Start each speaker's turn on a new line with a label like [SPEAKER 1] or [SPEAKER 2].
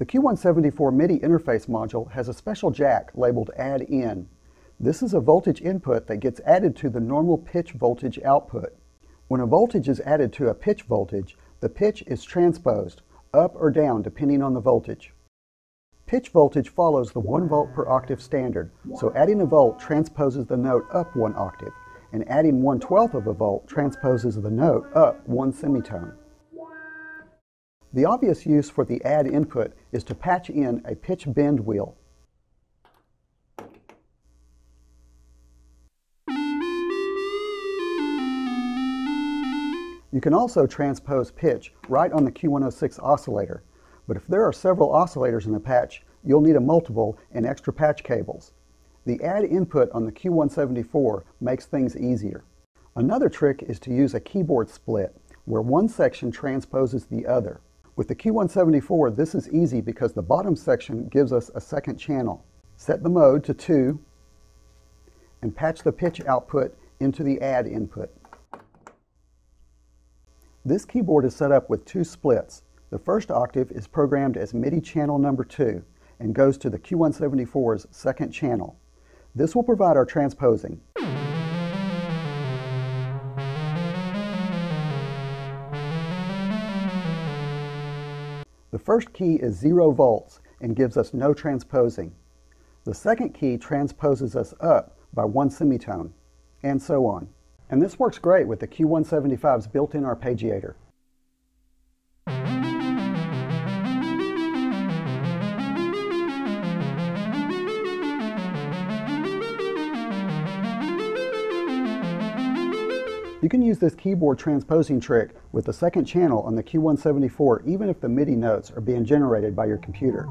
[SPEAKER 1] The Q174 MIDI interface module has a special jack labeled Add In. This is a voltage input that gets added to the normal pitch voltage output. When a voltage is added to a pitch voltage, the pitch is transposed, up or down depending on the voltage. Pitch voltage follows the 1 volt per octave standard, so adding a volt transposes the note up one octave, and adding 1 12th of a volt transposes the note up one semitone. The obvious use for the add input is to patch in a pitch bend wheel. You can also transpose pitch right on the Q106 oscillator, but if there are several oscillators in the patch, you'll need a multiple and extra patch cables. The add input on the Q174 makes things easier. Another trick is to use a keyboard split, where one section transposes the other. With the Q174, this is easy because the bottom section gives us a second channel. Set the mode to 2 and patch the pitch output into the add input. This keyboard is set up with two splits. The first octave is programmed as MIDI channel number 2 and goes to the Q174's second channel. This will provide our transposing. The first key is 0 volts and gives us no transposing. The second key transposes us up by one semitone, and so on. And this works great with the Q175's built-in arpeggiator. You can use this keyboard transposing trick with the second channel on the Q174 even if the MIDI notes are being generated by your computer.